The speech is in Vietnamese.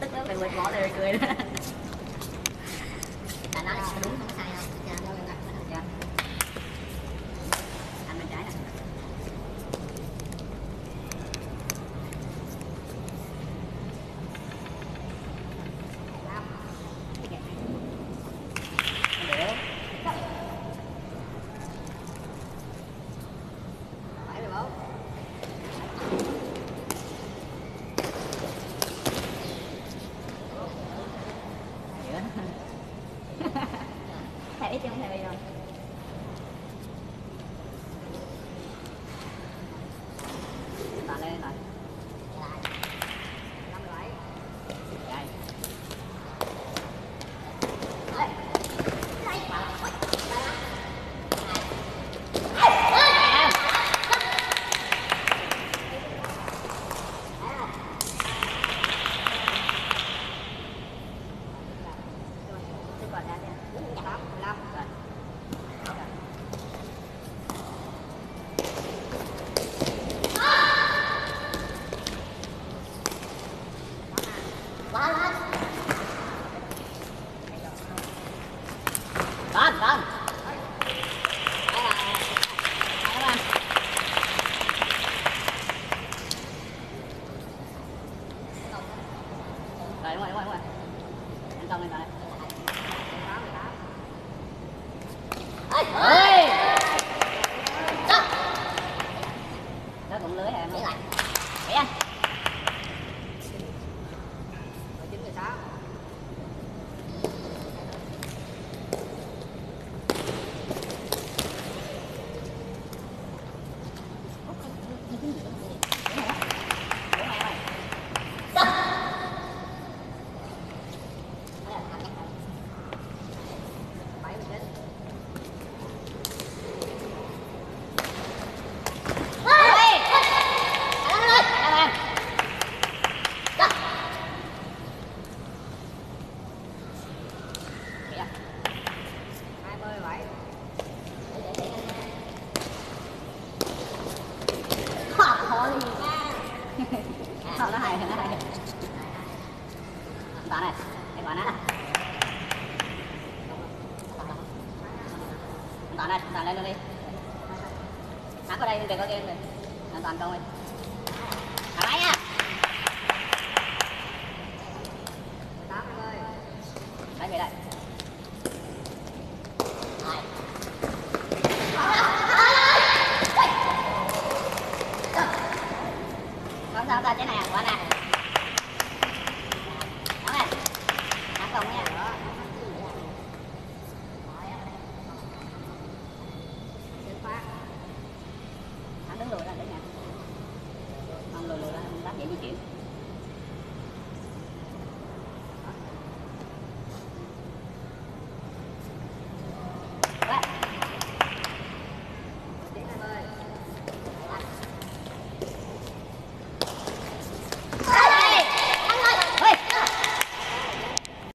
tức nó phải quệt mỏ rồi cười đó. Cả nói là đúng không? Tao mày. đây để các em này. An toàn không anh